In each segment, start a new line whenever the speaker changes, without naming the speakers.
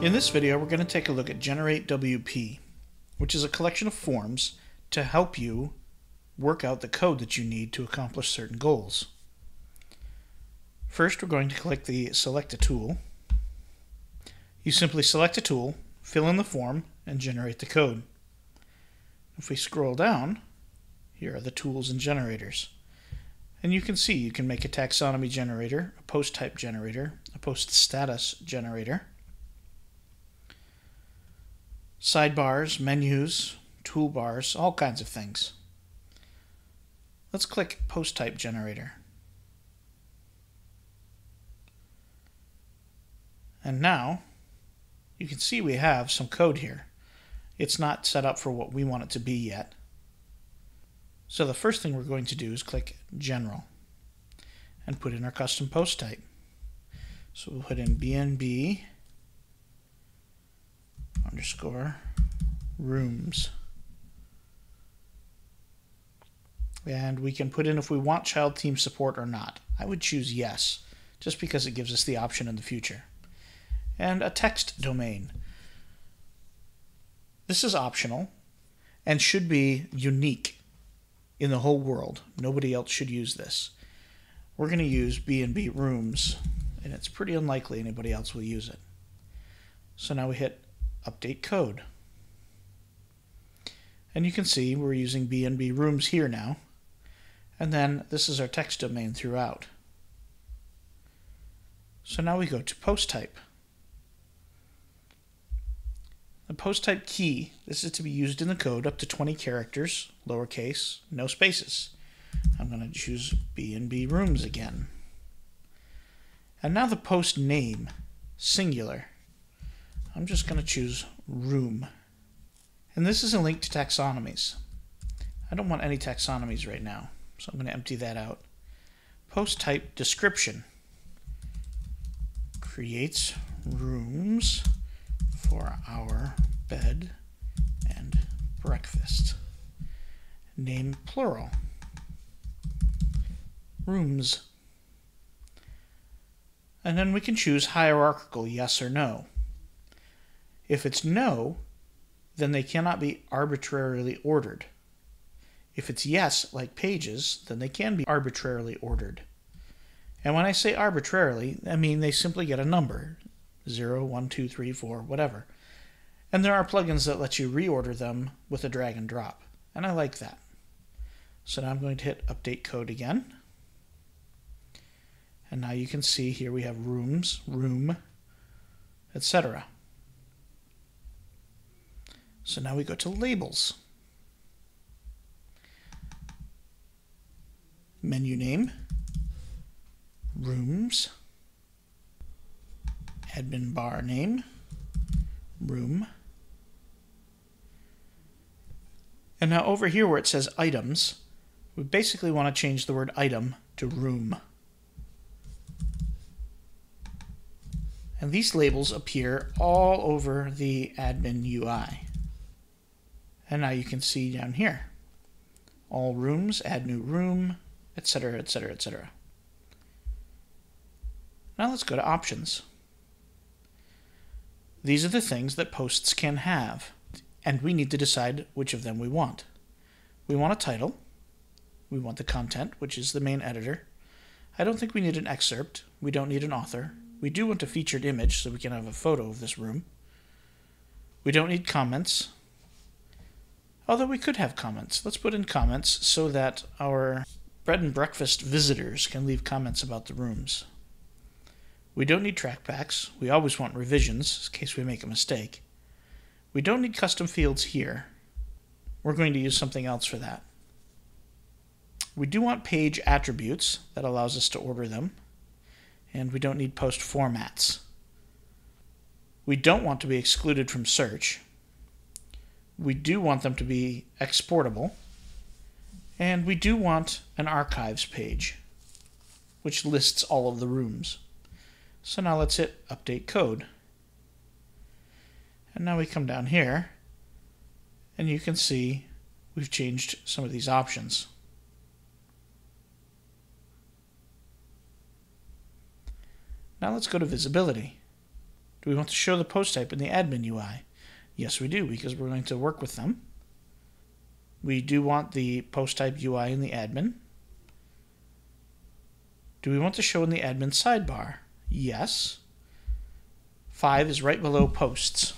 In this video, we're going to take a look at GenerateWP, which is a collection of forms to help you work out the code that you need to accomplish certain goals. First, we're going to click the Select a Tool. You simply select a tool, fill in the form, and generate the code. If we scroll down, here are the tools and generators. And you can see you can make a taxonomy generator, a post type generator, a post status generator, sidebars, menus, toolbars, all kinds of things. Let's click post type generator. And now you can see we have some code here. It's not set up for what we want it to be yet. So the first thing we're going to do is click General and put in our custom post type. So we'll put in BNB underscore rooms. And we can put in if we want child theme support or not. I would choose yes, just because it gives us the option in the future. And a text domain. This is optional and should be unique in the whole world. Nobody else should use this. We're going to use B&B rooms, and it's pretty unlikely anybody else will use it. So now we hit update code. And you can see we're using B&B rooms here now. And then this is our text domain throughout. So now we go to post type. The post type key, this is to be used in the code up to 20 characters, lowercase, no spaces. I'm going to choose B&B rooms again. And now the post name, singular. I'm just going to choose room. And this is a link to taxonomies. I don't want any taxonomies right now, so I'm going to empty that out. Post type description creates rooms for our bed and breakfast. Name plural. Rooms. And then we can choose hierarchical yes or no. If it's no, then they cannot be arbitrarily ordered. If it's yes, like pages, then they can be arbitrarily ordered. And when I say arbitrarily, I mean they simply get a number 0, 1, 2, 3, 4, whatever. And there are plugins that let you reorder them with a drag and drop. And I like that. So now I'm going to hit update code again. And now you can see here we have rooms, room, etc. So now we go to labels. Menu name, rooms, admin bar name, room. And now over here where it says items, we basically want to change the word item to room. And these labels appear all over the admin UI. And now you can see down here, all rooms, add new room, etc., etc., etc. Now let's go to options. These are the things that posts can have, and we need to decide which of them we want. We want a title. We want the content, which is the main editor. I don't think we need an excerpt. We don't need an author. We do want a featured image so we can have a photo of this room. We don't need comments. Although we could have comments. Let's put in comments so that our bread and breakfast visitors can leave comments about the rooms. We don't need trackbacks. We always want revisions in case we make a mistake. We don't need custom fields here. We're going to use something else for that. We do want page attributes. That allows us to order them. And we don't need post formats. We don't want to be excluded from search. We do want them to be exportable. And we do want an archives page, which lists all of the rooms. So now let's hit update code. And now we come down here and you can see we've changed some of these options. Now let's go to visibility. Do we want to show the post type in the admin UI? Yes, we do, because we're going to work with them. We do want the post type UI in the admin. Do we want to show in the admin sidebar? Yes. 5 is right below posts.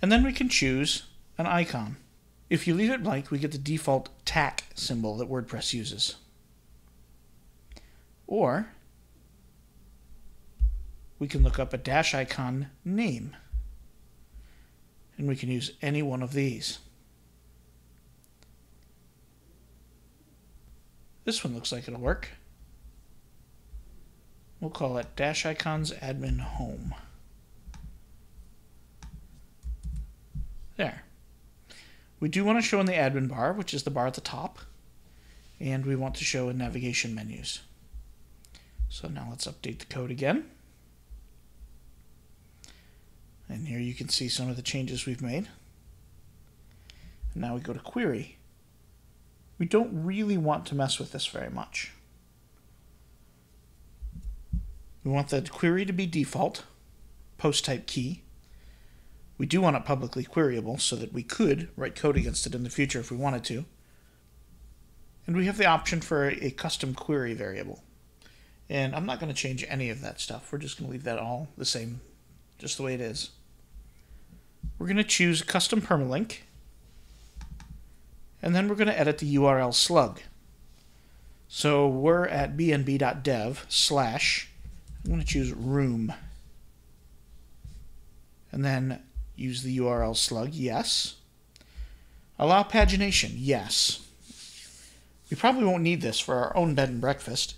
And then we can choose an icon. If you leave it blank, we get the default tack symbol that WordPress uses. Or we can look up a dash icon name. And we can use any one of these. This one looks like it'll work. We'll call it Dashicons Admin Home. There. We do want to show in the admin bar, which is the bar at the top, and we want to show in navigation menus. So now let's update the code again. And here you can see some of the changes we've made. And now we go to query. We don't really want to mess with this very much. We want the query to be default, post type key. We do want it publicly queryable so that we could write code against it in the future if we wanted to. And we have the option for a custom query variable. And I'm not going to change any of that stuff. We're just going to leave that all the same, just the way it is. We're going to choose custom permalink and then we're going to edit the URL slug. So we're at bnb.dev slash, I'm going to choose room. And then use the URL slug, yes. Allow pagination, yes. We probably won't need this for our own bed and breakfast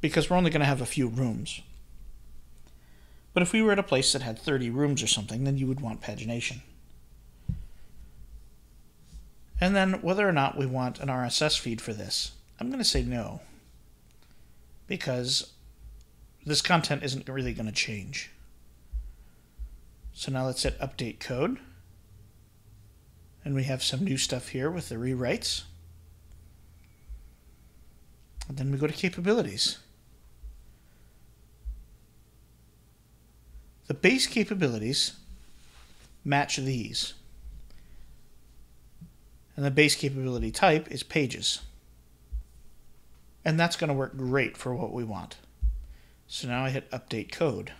because we're only going to have a few rooms. But if we were at a place that had 30 rooms or something, then you would want pagination. And then whether or not we want an RSS feed for this, I'm going to say no. Because this content isn't really going to change. So now let's hit update code. And we have some new stuff here with the rewrites. And then we go to capabilities. The base capabilities match these and the base capability type is pages. And that's going to work great for what we want. So now I hit update code.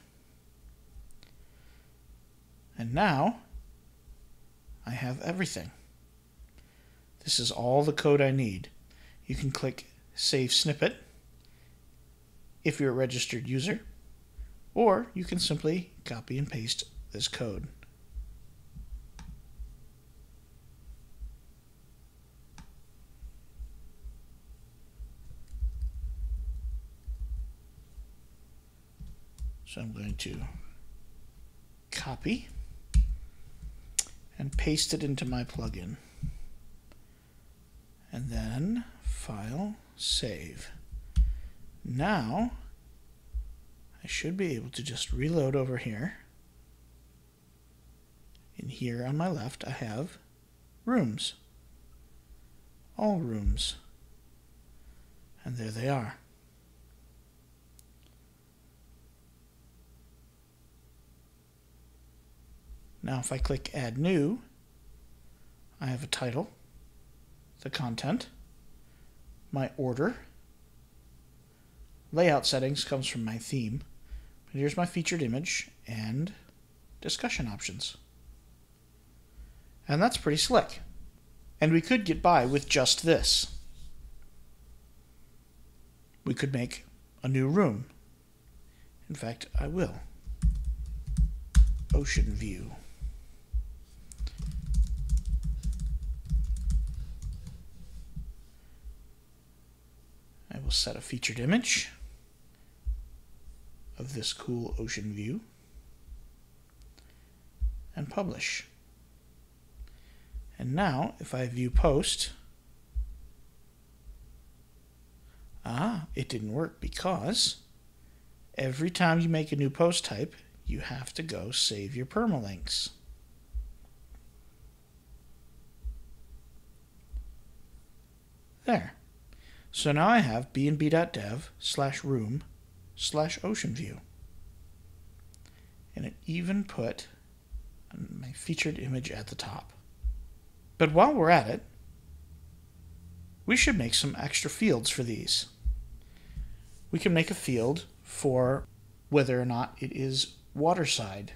And now I have everything. This is all the code I need. You can click Save Snippet if you're a registered user, or you can simply copy and paste this code. So I'm going to copy and paste it into my plugin. And then File, Save. Now, I should be able to just reload over here. And here on my left, I have rooms. All rooms. And there they are. Now if I click Add New, I have a title, the content, my order, layout settings comes from my theme, but here's my featured image and discussion options. And that's pretty slick. And we could get by with just this. We could make a new room. In fact, I will. Ocean view. I will set a featured image of this cool ocean view and publish. And now, if I view post, ah, it didn't work because every time you make a new post type, you have to go save your permalinks. There. So now I have bnb.dev slash room slash ocean view. And it even put my featured image at the top. But while we're at it, we should make some extra fields for these. We can make a field for whether or not it is waterside,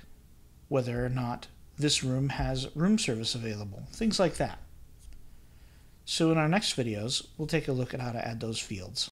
whether or not this room has room service available, things like that. So in our next videos, we'll take a look at how to add those fields.